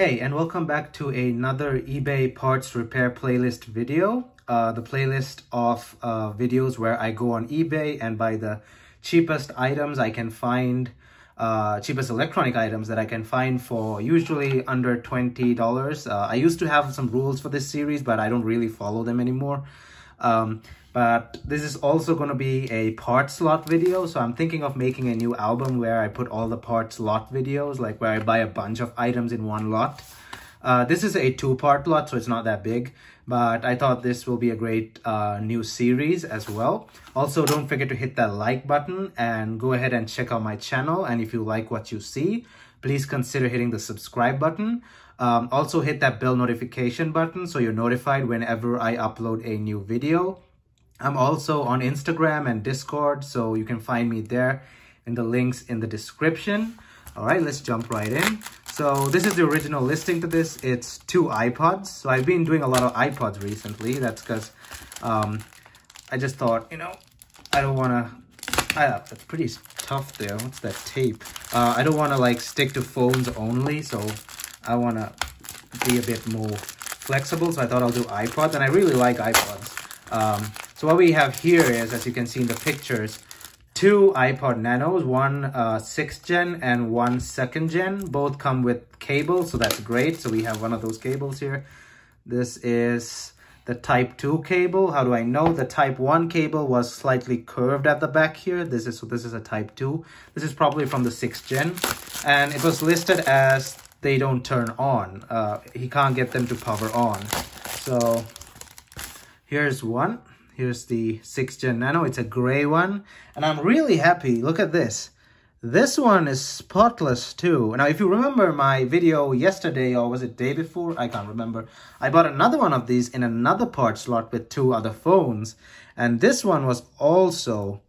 Hey, and welcome back to another eBay parts repair playlist video. Uh, the playlist of uh, videos where I go on eBay and buy the cheapest items I can find, uh, cheapest electronic items that I can find for usually under $20. Uh, I used to have some rules for this series, but I don't really follow them anymore. Um, but this is also going to be a parts lot video so i'm thinking of making a new album where i put all the parts slot videos like where i buy a bunch of items in one lot. Uh, this is a two-part lot so it's not that big but i thought this will be a great uh, new series as well. Also don't forget to hit that like button and go ahead and check out my channel and if you like what you see please consider hitting the subscribe button um, also hit that bell notification button so you're notified whenever i upload a new video I'm also on Instagram and Discord, so you can find me there in the links in the description. All right, let's jump right in. So this is the original listing to this. It's two iPods. So I've been doing a lot of iPods recently. That's because um, I just thought, you know, I don't want to... Ah, that's pretty tough there. What's that tape? Uh, I don't want to like stick to phones only, so I want to be a bit more flexible. So I thought I'll do iPods, and I really like iPods. Um, so what we have here is, as you can see in the pictures, two iPod Nanos, one uh, 6th gen and one 2nd gen. Both come with cables, so that's great. So we have one of those cables here. This is the type 2 cable. How do I know? The type 1 cable was slightly curved at the back here. This is so this is a type 2. This is probably from the 6th gen. And it was listed as they don't turn on. Uh, he can't get them to power on. So here's one. Here's the 6th Gen Nano. It's a gray one. And I'm really happy. Look at this. This one is spotless too. Now, if you remember my video yesterday, or was it day before? I can't remember. I bought another one of these in another parts lot with two other phones. And this one was also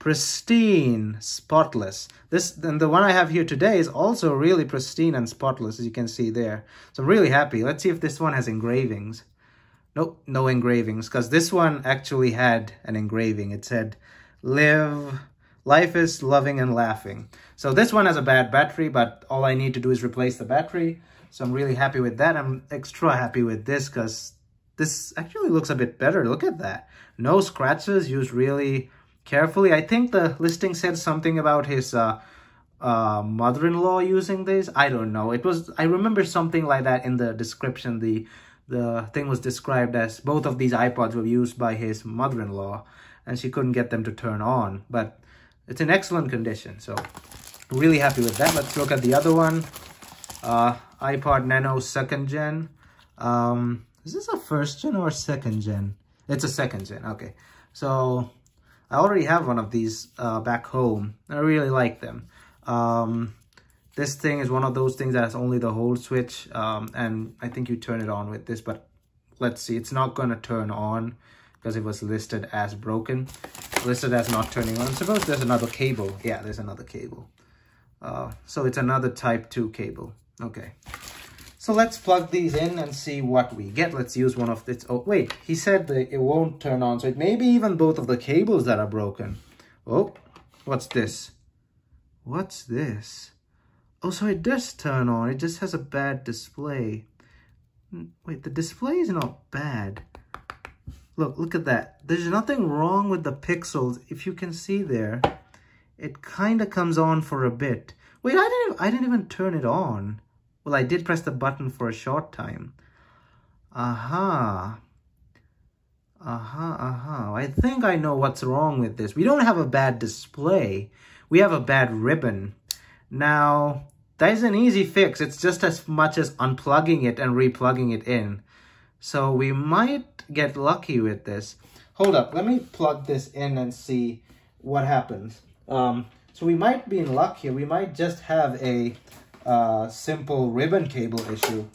pristine, spotless. This and the one I have here today is also really pristine and spotless, as you can see there. So I'm really happy. Let's see if this one has engravings. Nope, no engravings, because this one actually had an engraving. It said, live, life is loving and laughing. So this one has a bad battery, but all I need to do is replace the battery. So I'm really happy with that. I'm extra happy with this because this actually looks a bit better. Look at that. No scratches, used really carefully. I think the listing said something about his uh, uh, mother-in-law using this. I don't know. It was, I remember something like that in the description. The the thing was described as both of these iPods were used by his mother-in-law and she couldn't get them to turn on. But it's in excellent condition, so really happy with that. Let's look at the other one. Uh, iPod Nano second gen. Um, is this a first gen or second gen? It's a second gen, okay. So I already have one of these uh, back home. I really like them. Um, this thing is one of those things that has only the hold switch. Um, and I think you turn it on with this, but let's see. It's not going to turn on because it was listed as broken. Listed as not turning on. Suppose there's another cable. Yeah, there's another cable. Uh, so it's another type 2 cable. Okay. So let's plug these in and see what we get. Let's use one of this. Oh, wait. He said it won't turn on. So it may be even both of the cables that are broken. Oh, what's this? What's this? Oh, so it does turn on. It just has a bad display. Hmm, wait, the display is not bad. Look, look at that. There's nothing wrong with the pixels. If you can see there, it kind of comes on for a bit. Wait, I didn't, I didn't even turn it on. Well, I did press the button for a short time. Aha. Aha, aha. I think I know what's wrong with this. We don't have a bad display. We have a bad ribbon. Now, that is an easy fix. It's just as much as unplugging it and replugging it in. So we might get lucky with this. Hold up, let me plug this in and see what happens. Um, so we might be in luck here. We might just have a uh, simple ribbon cable issue.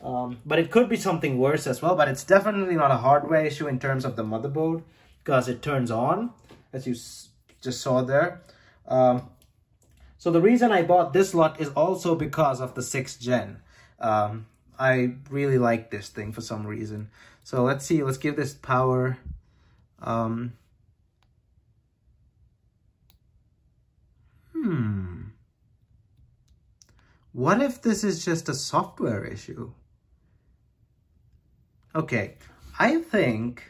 Um, but it could be something worse as well. But it's definitely not a hardware issue in terms of the motherboard because it turns on, as you just saw there. Um, so the reason I bought this lot is also because of the 6th gen. Um, I really like this thing for some reason. So let's see, let's give this power. Um, What if this is just a software issue? Okay, I think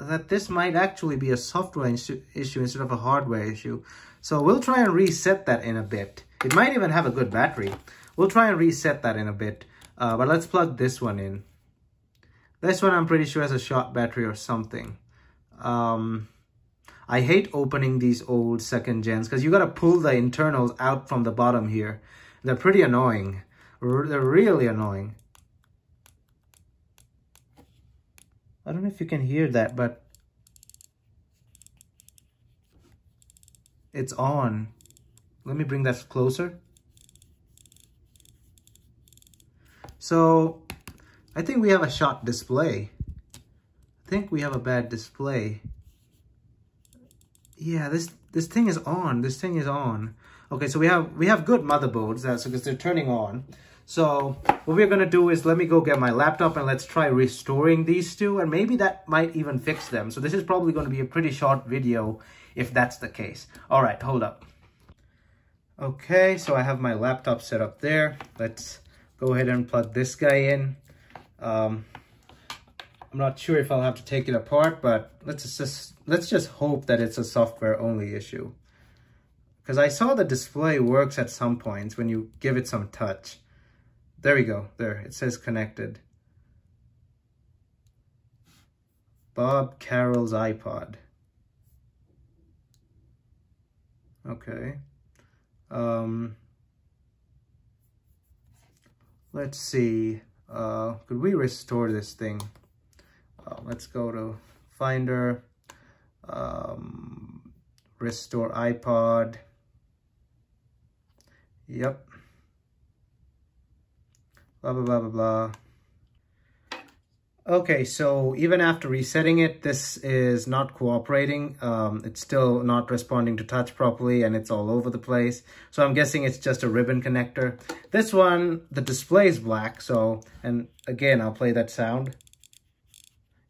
that this might actually be a software issue instead of a hardware issue. So we'll try and reset that in a bit. It might even have a good battery. We'll try and reset that in a bit. Uh, but let's plug this one in. This one I'm pretty sure has a short battery or something. Um, I hate opening these old second gens because you got to pull the internals out from the bottom here. They're pretty annoying. They're really annoying. I don't know if you can hear that, but it's on. Let me bring that closer. So I think we have a shot display. I think we have a bad display. Yeah, this this thing is on. This thing is on. Okay, so we have we have good motherboards that's because they're turning on. So what we're gonna do is let me go get my laptop and let's try restoring these two and maybe that might even fix them. So this is probably gonna be a pretty short video if that's the case. All right, hold up. Okay, so I have my laptop set up there. Let's go ahead and plug this guy in. Um, I'm not sure if I'll have to take it apart, but let's just let's just hope that it's a software only issue. Because I saw the display works at some points when you give it some touch. There we go. There, it says connected. Bob Carroll's iPod. Okay. Um, let's see. Uh, could we restore this thing? Uh, let's go to Finder, um, restore iPod. Yep. Blah, blah, blah, blah, blah. Okay, so even after resetting it, this is not cooperating. Um, it's still not responding to touch properly and it's all over the place. So I'm guessing it's just a ribbon connector. This one, the display is black. So, and again, I'll play that sound.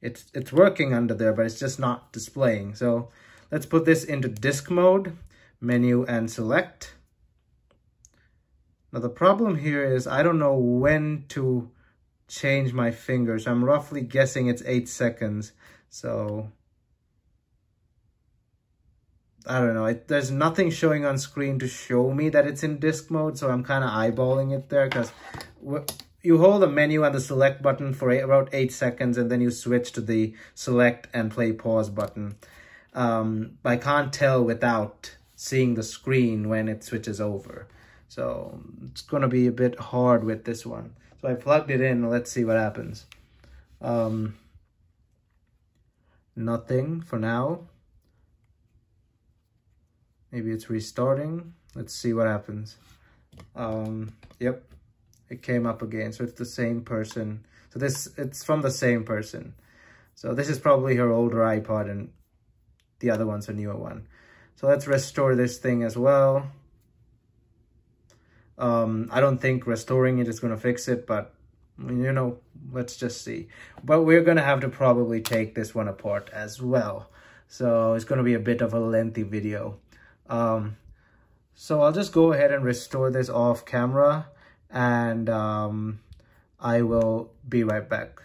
It's, it's working under there, but it's just not displaying. So let's put this into disk mode, menu and select. Now the problem here is I don't know when to change my fingers. I'm roughly guessing it's eight seconds. So I don't know. It, there's nothing showing on screen to show me that it's in disk mode. So I'm kind of eyeballing it there because you hold the menu and the select button for eight, about eight seconds and then you switch to the select and play pause button. Um, I can't tell without seeing the screen when it switches over. So it's going to be a bit hard with this one. So I plugged it in. Let's see what happens. Um, nothing for now. Maybe it's restarting. Let's see what happens. Um, yep, it came up again. So it's the same person. So this, it's from the same person. So this is probably her older iPod and the other one's a newer one. So let's restore this thing as well. Um, I don't think restoring it is going to fix it, but you know, let's just see. But we're going to have to probably take this one apart as well. So it's going to be a bit of a lengthy video. Um, so I'll just go ahead and restore this off camera and um, I will be right back.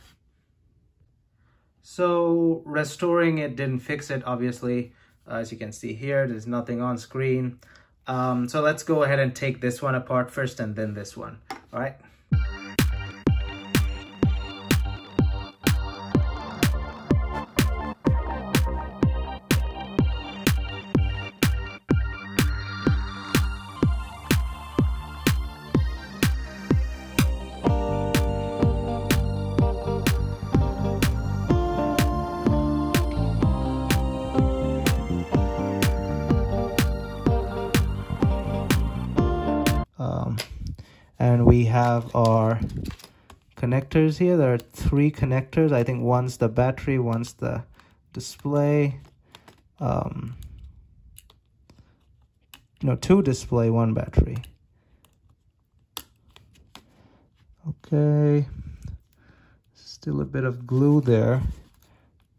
So restoring it didn't fix it, obviously. As you can see here, there's nothing on screen. Um, so let's go ahead and take this one apart first and then this one. All right. We have our connectors here. There are three connectors. I think one's the battery one's the display. Um no two display one battery. Okay. Still a bit of glue there.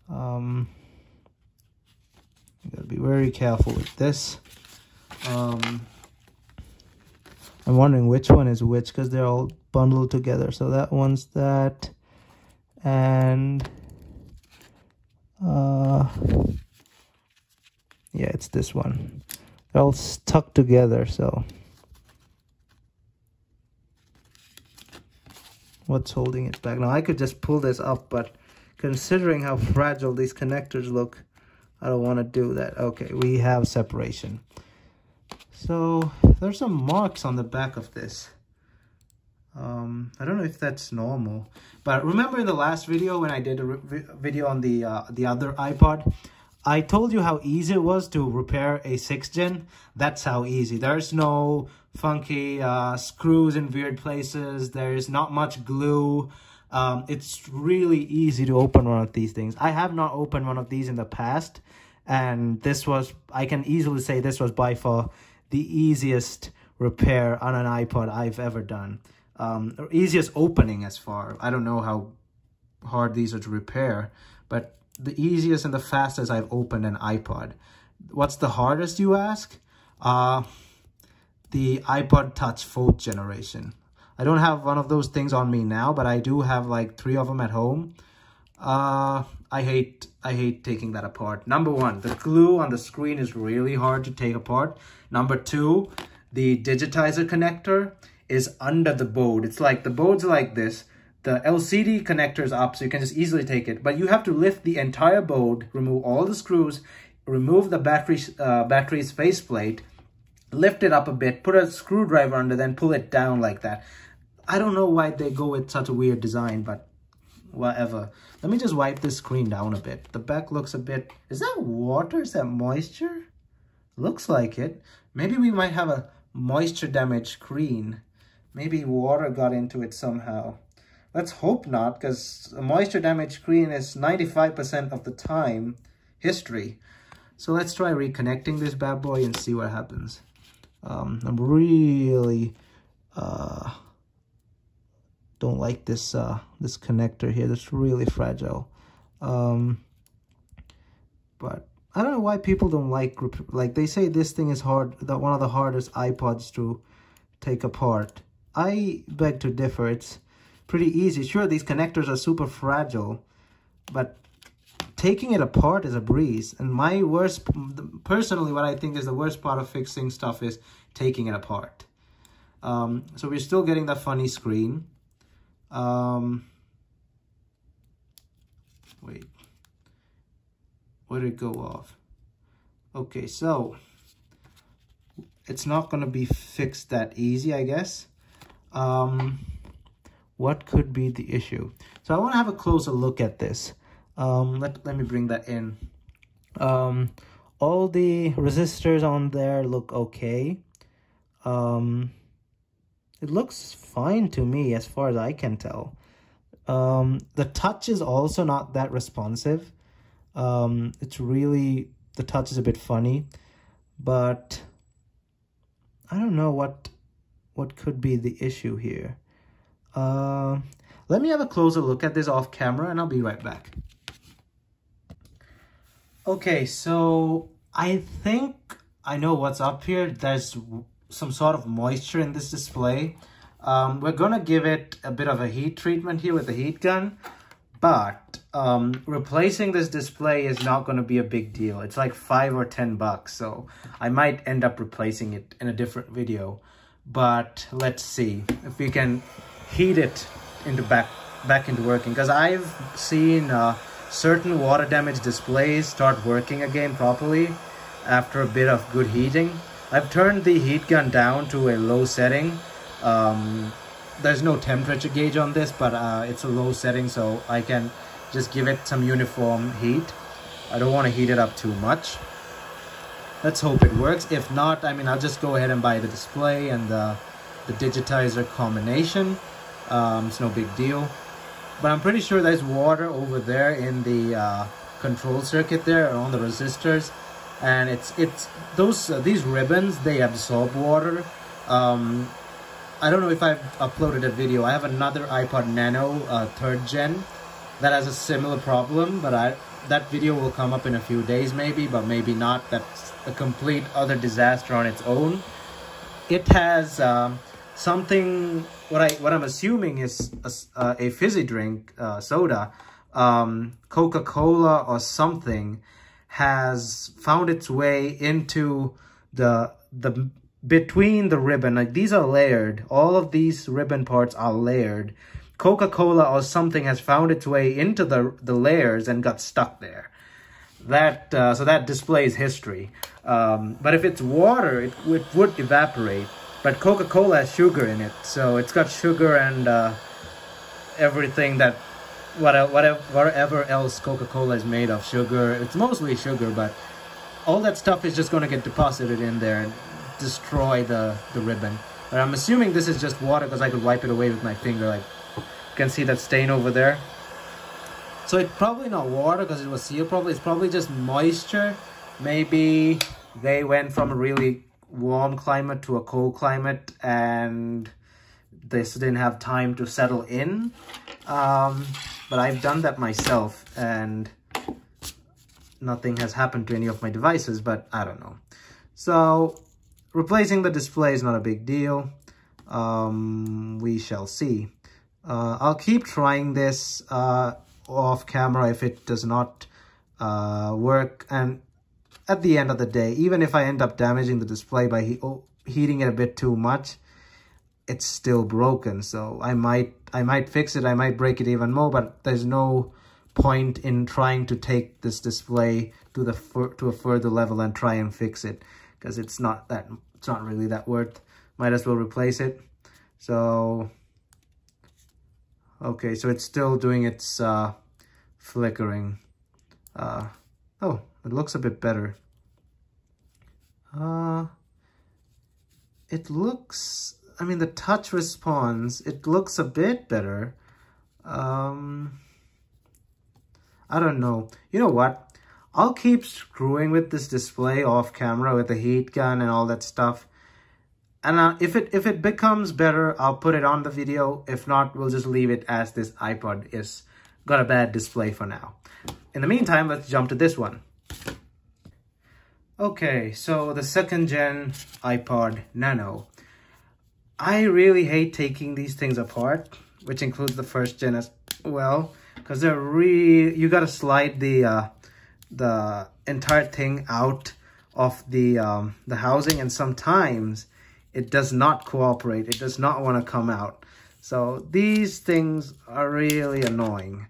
Um you gotta be very careful with this. Um I'm wondering which one is which because they're all bundled together. So that one's that. And uh, yeah, it's this one. They're all stuck together, so. What's holding it back? Now I could just pull this up, but considering how fragile these connectors look, I don't want to do that. Okay, we have separation. So there's some marks on the back of this. Um, I don't know if that's normal, but remember in the last video when I did a video on the uh, the other iPod, I told you how easy it was to repair a 6th gen. That's how easy. There's no funky uh, screws in weird places. There's not much glue. Um, it's really easy to open one of these things. I have not opened one of these in the past, and this was, I can easily say this was by far the easiest repair on an iPod I've ever done. Um, or easiest opening as far. I don't know how hard these are to repair, but the easiest and the fastest I've opened an iPod. What's the hardest, you ask? Uh, the iPod Touch 4th generation. I don't have one of those things on me now, but I do have like three of them at home. Uh, I hate I hate taking that apart. Number one, the glue on the screen is really hard to take apart. Number two, the digitizer connector is under the board. It's like the board's like this. The LCD connector is up, so you can just easily take it. But you have to lift the entire board, remove all the screws, remove the battery uh, battery's faceplate, lift it up a bit, put a screwdriver under, then pull it down like that. I don't know why they go with such a weird design, but whatever. Let me just wipe this screen down a bit. The back looks a bit... Is that water? Is that moisture? Looks like it. Maybe we might have a moisture damaged screen. Maybe water got into it somehow. Let's hope not, because a moisture damaged screen is 95% of the time history. So let's try reconnecting this bad boy and see what happens. Um, I'm really uh, don't like this uh, this connector here. That's really fragile. Um, but I don't know why people don't like, like they say this thing is hard, that one of the hardest iPods to take apart. I beg to differ. It's pretty easy. Sure, these connectors are super fragile, but taking it apart is a breeze. And my worst, personally, what I think is the worst part of fixing stuff is taking it apart. Um, so we're still getting that funny screen. Um, wait where did it go off? Okay, so it's not going to be fixed that easy, I guess. Um, what could be the issue? So I want to have a closer look at this. Um, let, let me bring that in. Um, all the resistors on there look okay. Um, it looks fine to me as far as I can tell. Um, the touch is also not that responsive. Um, it's really, the touch is a bit funny, but I don't know what, what could be the issue here. Uh, let me have a closer look at this off camera and I'll be right back. Okay, so I think I know what's up here. There's some sort of moisture in this display. Um, we're gonna give it a bit of a heat treatment here with the heat gun, but um, replacing this display is not going to be a big deal. It's like five or ten bucks, so I might end up replacing it in a different video. But let's see if we can heat it into back back into working. Because I've seen uh, certain water damage displays start working again properly after a bit of good heating. I've turned the heat gun down to a low setting. Um, there's no temperature gauge on this, but uh, it's a low setting, so I can just give it some uniform heat. I don't want to heat it up too much. Let's hope it works. If not, I mean, I'll just go ahead and buy the display and the, the digitizer combination. Um, it's no big deal. But I'm pretty sure there's water over there in the uh, control circuit there on the resistors. And it's it's those uh, these ribbons, they absorb water. Um, I don't know if I've uploaded a video. I have another iPod Nano uh, third gen that has a similar problem, but I that video will come up in a few days maybe, but maybe not. That's a complete other disaster on its own. It has um, something, what, I, what I'm assuming is a, uh, a fizzy drink, uh, soda, um, Coca-Cola or something has found its way into the, the, between the ribbon, like these are layered, all of these ribbon parts are layered. Coca-Cola or something has found its way into the, the layers and got stuck there. That, uh, so that displays history. Um, but if it's water, it, it would evaporate. But Coca-Cola has sugar in it, so it's got sugar and uh, everything that whatever, whatever, whatever else Coca-Cola is made of, sugar. It's mostly sugar, but all that stuff is just going to get deposited in there and destroy the, the ribbon. But I'm assuming this is just water because I could wipe it away with my finger. Like, you can see that stain over there. So it's probably not water because it was sealed probably. It's probably just moisture. Maybe they went from a really warm climate to a cold climate and this didn't have time to settle in. Um, but I've done that myself and nothing has happened to any of my devices, but I don't know. So replacing the display is not a big deal. Um, we shall see. Uh, I'll keep trying this uh, off camera if it does not uh, work. And at the end of the day, even if I end up damaging the display by he oh, heating it a bit too much, it's still broken. So I might I might fix it. I might break it even more, but there's no point in trying to take this display to the to a further level and try and fix it because it's not that it's not really that worth. Might as well replace it. So okay, so it's still doing its uh, flickering. Uh, oh, it looks a bit better. Uh, it looks I mean, the touch response, it looks a bit better. Um, I don't know. You know what? I'll keep screwing with this display off camera with the heat gun and all that stuff. And uh, if it if it becomes better, I'll put it on the video. If not, we'll just leave it as this iPod is got a bad display for now. In the meantime, let's jump to this one. Okay, so the second gen iPod Nano. I really hate taking these things apart, which includes the first gen as well, because they're really, you gotta slide the, uh, the entire thing out of the, um, the housing, and sometimes it does not cooperate. It does not want to come out. So these things are really annoying.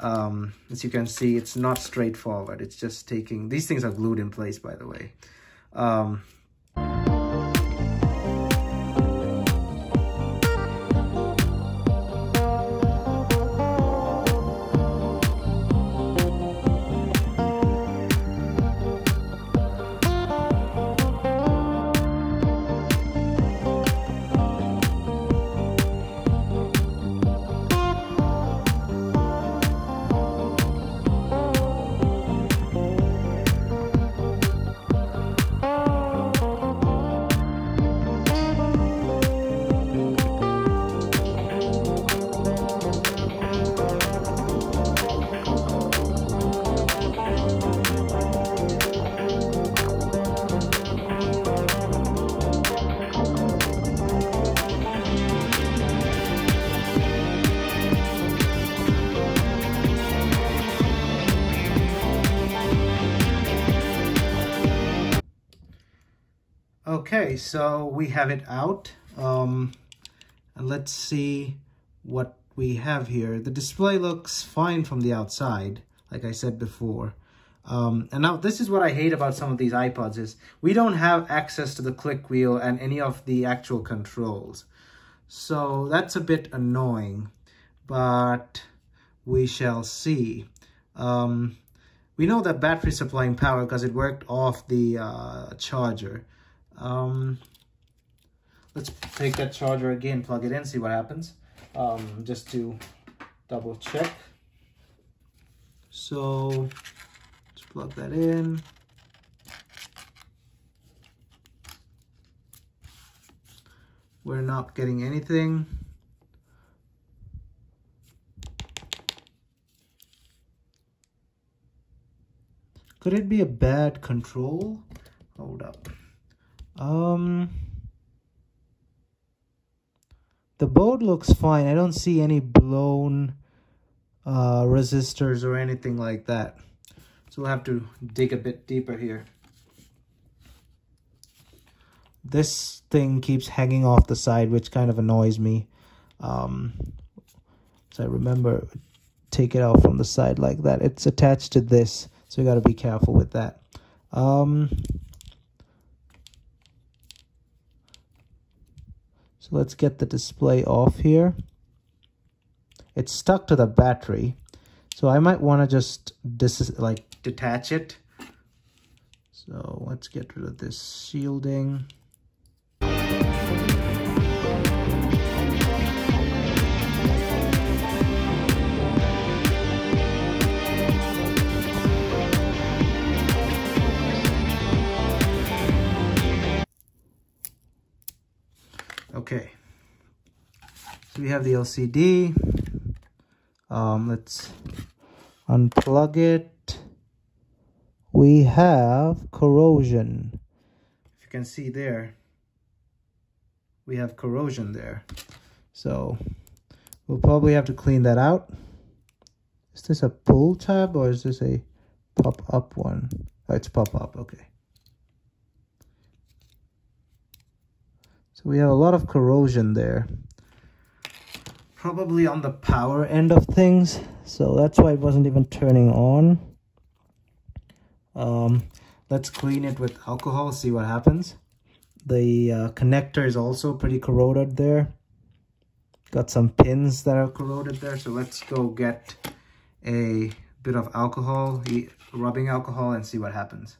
Um, as you can see, it's not straightforward. It's just taking, these things are glued in place, by the way. Um, Okay, so we have it out. Um, and let's see what we have here. The display looks fine from the outside, like I said before. Um, and now this is what I hate about some of these iPods is we don't have access to the click wheel and any of the actual controls. So that's a bit annoying, but we shall see. Um, we know that battery supplying power because it worked off the uh, charger. Um, let's take that charger again, plug it in, see what happens. Um, just to double check. So let's plug that in. We're not getting anything. Could it be a bad control? Hold up. Um, the board looks fine. I don't see any blown uh, resistors or anything like that. So we'll have to dig a bit deeper here. This thing keeps hanging off the side, which kind of annoys me. Um, so I remember, take it out from the side like that. It's attached to this, so you got to be careful with that. Um, so let's get the display off here. It's stuck to the battery, so I might want to just dis like detach it. So let's get rid of this shielding. We have the LCD. Um, let's unplug it. We have corrosion. If you can see there, we have corrosion there. So we'll probably have to clean that out. Is this a pull tab or is this a pop up one? Oh, it's pop up, okay. So we have a lot of corrosion there. Probably on the power end of things. So that's why it wasn't even turning on. Um, let's clean it with alcohol, see what happens. The uh, connector is also pretty corroded there. Got some pins that are corroded there. So let's go get a bit of alcohol, rubbing alcohol and see what happens.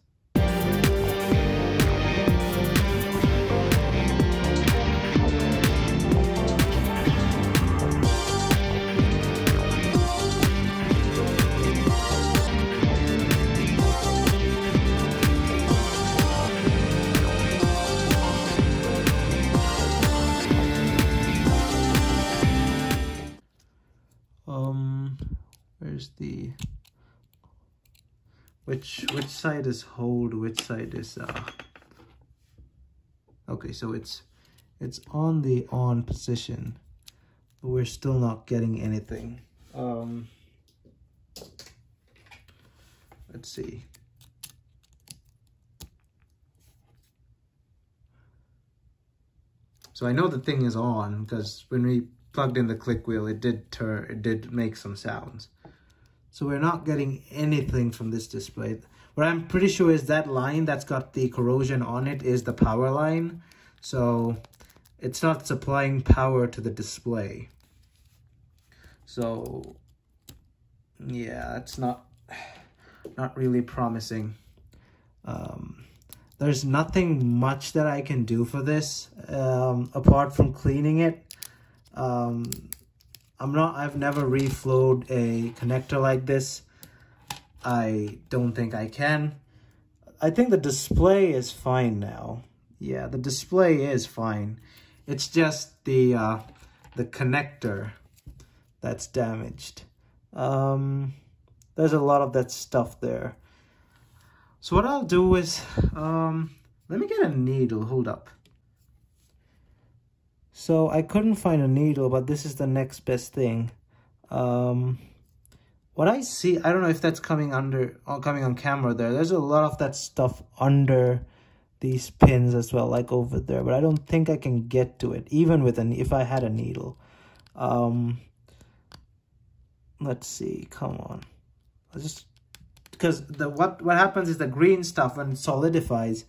Which which side is hold which side is uh okay so it's it's on the on position but we're still not getting anything. Um let's see. So I know the thing is on because when we plugged in the click wheel it did turn it did make some sounds so we're not getting anything from this display. What I'm pretty sure is that line that's got the corrosion on it is the power line. So it's not supplying power to the display. So yeah, it's not, not really promising. Um, there's nothing much that I can do for this um, apart from cleaning it. Um, I'm not, I've never reflowed a connector like this. I don't think I can. I think the display is fine now. Yeah, the display is fine. It's just the, uh, the connector that's damaged. Um, there's a lot of that stuff there. So what I'll do is, um, let me get a needle, hold up. So I couldn't find a needle, but this is the next best thing. Um, what I see, I don't know if that's coming under, or coming on camera there. There's a lot of that stuff under these pins as well, like over there. But I don't think I can get to it, even with an, if I had a needle. Um, let's see, come on. Let's just, because the what, what happens is the green stuff, when it solidifies,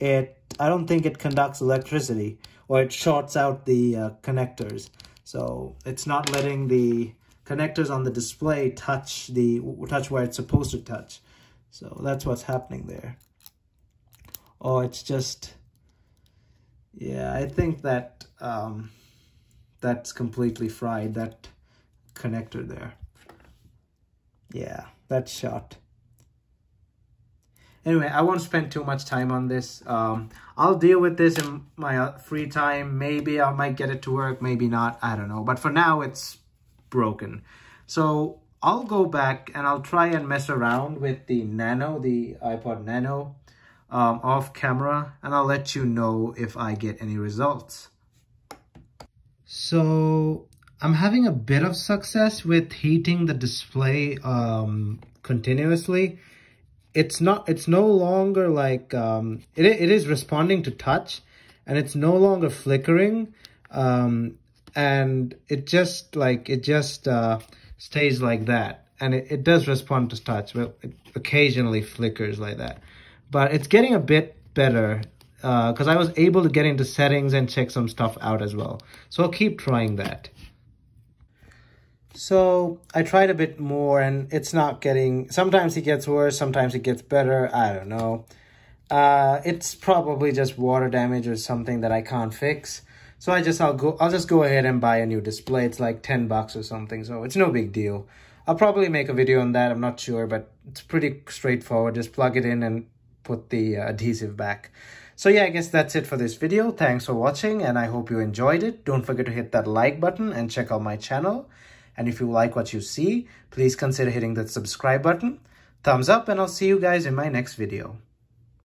it, I don't think it conducts electricity or it shorts out the uh, connectors. So it's not letting the connectors on the display touch the touch where it's supposed to touch. So that's what's happening there. Oh, it's just, yeah, I think that um, that's completely fried, that connector there. Yeah, that's shot anyway i won't spend too much time on this. Um, i'll deal with this in my uh, free time. Maybe i might get it to work maybe not. I don't know. But for now it's broken. So i'll go back and i'll try and mess around with the nano the ipod nano um, off camera and i'll let you know if i get any results. So I'm having a bit of success with heating the display um, continuously. It's not, it's no longer like, um, it, it is responding to touch and it's no longer flickering. Um, and it just like, it just uh, stays like that. And it, it does respond to touch, but it occasionally flickers like that. But it's getting a bit better because uh, I was able to get into settings and check some stuff out as well. So I'll keep trying that. So I tried a bit more and it's not getting, sometimes it gets worse, sometimes it gets better, I don't know. Uh, it's probably just water damage or something that I can't fix. So I just, I'll go, I'll just go ahead and buy a new display. It's like 10 bucks or something, so it's no big deal. I'll probably make a video on that, I'm not sure, but it's pretty straightforward. Just plug it in and put the uh, adhesive back. So yeah, I guess that's it for this video. Thanks for watching and I hope you enjoyed it. Don't forget to hit that like button and check out my channel. And if you like what you see, please consider hitting that subscribe button. Thumbs up and I'll see you guys in my next video.